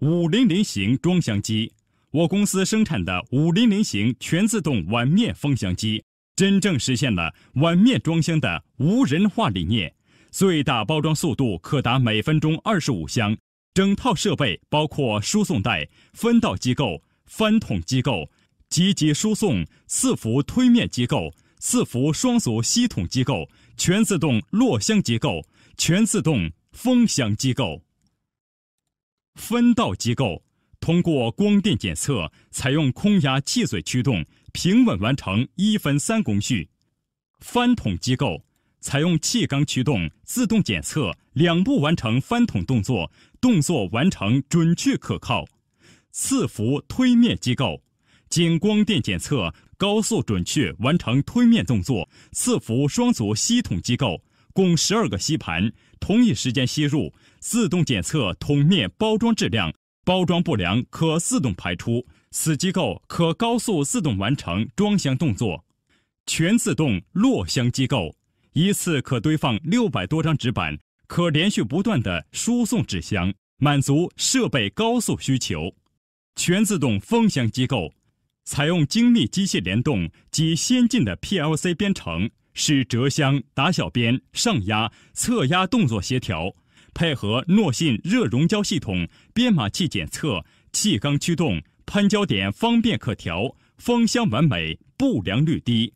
五零零型装箱机，我公司生产的五零零型全自动碗面封箱机，真正实现了碗面装箱的无人化理念，最大包装速度可达每分钟二十五箱。整套设备包括输送带、分道机构、翻桶机构、积极输送、伺服推面机构、伺服双组吸桶机构、全自动落箱机构、全自动封箱机构。分道机构通过光电检测，采用空压气嘴驱动，平稳完成一分三工序。翻桶机构采用气缸驱动，自动检测，两步完成翻桶动作，动作完成准确可靠。伺服推面机构经光电检测，高速准确完成推面动作。伺服双组吸桶机构共十二个吸盘，同一时间吸入。自动检测桶面包装质量，包装不良可自动排出。此机构可高速自动完成装箱动作。全自动落箱机构一次可堆放六百多张纸板，可连续不断的输送纸箱，满足设备高速需求。全自动封箱机构采用精密机械联动及先进的 PLC 编程，使折箱、打小边、上压、侧压动作协调。配合诺信热熔胶系统编码器检测，气缸驱动，喷胶点方便可调，封箱完美，不良率低。